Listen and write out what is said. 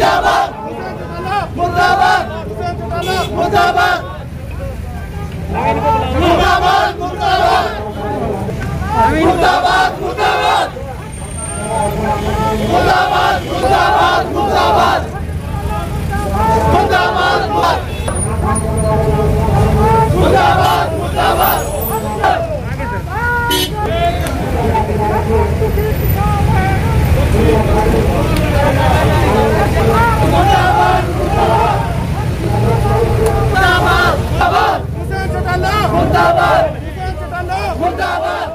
জিন্দাবাদ মুর্দাবাদ মুর্দাবাদ মুর্দাবাদ মুর্দাবাদ মুর্দাবাদ মুর্দাবাদ মুর্দাবাদ মুর্দাবাদ মুর্দাবাদ ਮੁਰਦਾਬਾਦ ਮੁਰਦਾਬਾਦ